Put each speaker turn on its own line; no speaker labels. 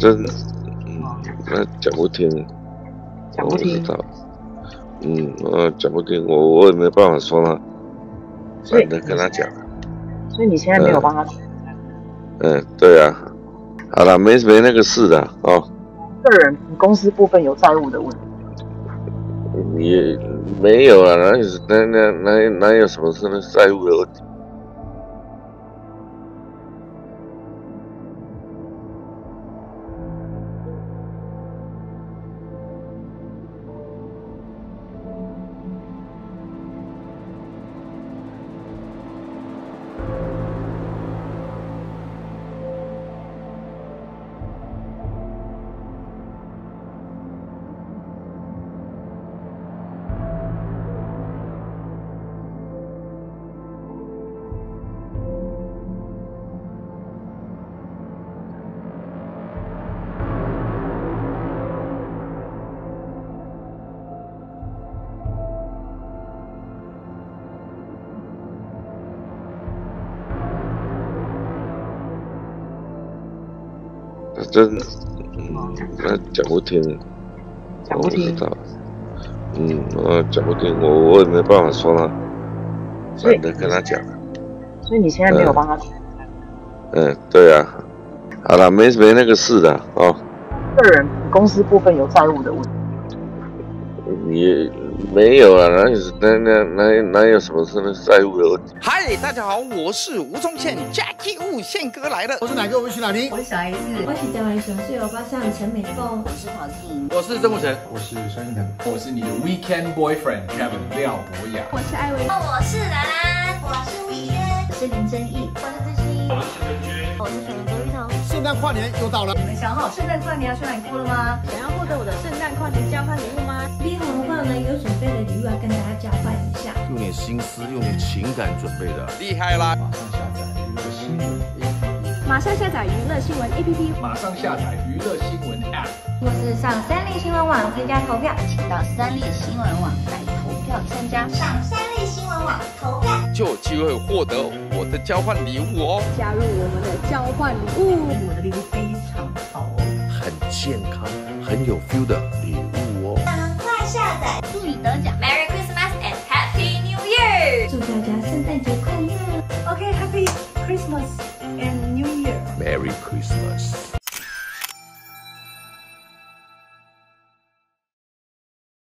真，嗯，那讲不听，
讲不听，
嗯，呃，讲不听，我我也没办法说他，懒得跟他讲。
所以你现在没有帮他？
嗯，对啊。好了，没没那个事的哦。
个人公司部分有债务的问题。
也没有啊，哪有哪哪哪哪有什么事呢？债务的问题。真，那讲不听，
讲不听，
嗯，我，讲不听，我我也没办法说他，懒得跟他讲。
所以你现在没有帮他？
嗯，对啊。好了，没没那个事的哦。
个人公司部分有债务的问题。
你。没有啊，哪有哪哪哪哪有什么事呢？债务的问题。
嗨，大家好，我是吴宗宪，Jackie Wu 宪哥来了。
我是哪个？我们去哪里？
我是小 S，我是台湾熊市欧巴桑陈美凤，我是陶晶
我是郑国成，
我是孙艺腾，
我是你的 Weekend Boyfriend Kevin 廖博雅，
我是艾薇，
我是兰兰，
我是魏轩，
我是林真义，
我是志熙，
我是陈君，
我是陈卓玉彤。
圣诞跨年又到了，
你们想好圣诞跨年要去哪里过了吗？
想要
点心思，用点情感准备的，
厉害啦！
马上下载娱乐新闻
APP，马上下载娱乐新闻 APP，马上下载娱乐新闻 App，
或是上三立新闻网参加投票，请到三立新闻网来投票参加，
上三立新闻网投票
就有机会获得我的交换礼物哦！
加入我们的交换礼物，
我的礼物非常好哦，
很健康，很有 feel 的礼物哦！
赶快下载，
Okay, happy
Christmas and New Year.
Merry Christmas.